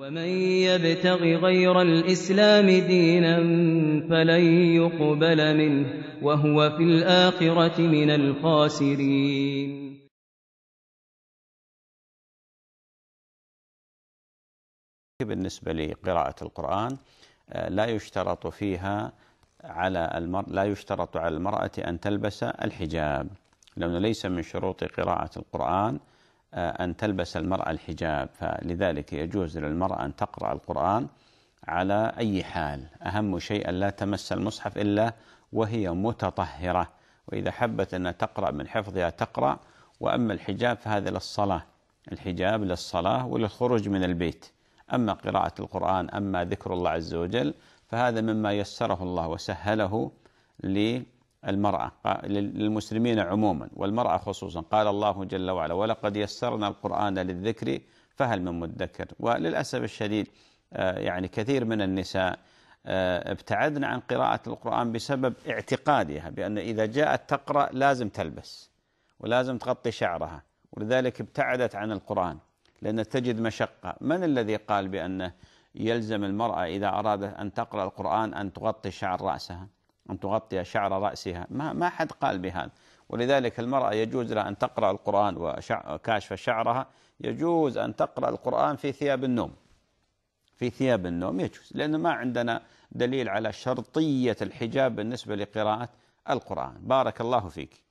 ومن يبتغ غير الإسلام دينا فلن يقبل منه وهو في الآخرة من الخاسرين. بالنسبة لقراءة القرآن لا يشترط فيها على المر... لا يشترط على المرأة أن تلبس الحجاب لأنه ليس من شروط قراءة القرآن أن تلبس المرأة الحجاب. فلذلك يجوز للمرأة أن تقرأ القرآن على أي حال. أهم شيء أن لا تمس المصحف إلا وهي متطهرة. وإذا حبت أن تقرأ من حفظها تقرأ. وأما الحجاب فهذا للصلاة. الحجاب للصلاة وللخروج من البيت. أما قراءة القرآن أما ذكر الله عز وجل فهذا مما يسره الله وسهله للمرأة للمسلمين عموما والمرأة خصوصا. قال الله جل وعلا ولقد يسرنا القرآن للذكر فهل من مدكر؟ وللأسف الشديد يعني كثير من النساء ابتعدن عن قراءة القرآن بسبب اعتقادها بأن إذا جاءت تقرأ لازم تلبس ولازم تغطي شعرها ولذلك ابتعدت عن القرآن لأن تجد مشقة. من الذي قال بأنه يلزم المرأة إذا أرادت أن تقرأ القرآن أن تغطي شعر رأسها؟ أن تغطي شعر رأسها. ما, ما حد قال بهذا. ولذلك المرأة يجوز لها أن تقرأ القرآن وكاشف شعرها. يجوز أن تقرأ القرآن في ثياب النوم. في ثياب النوم يجوز. لأنه ما عندنا دليل على شرطية الحجاب بالنسبة لقراءة القرآن. بارك الله فيك.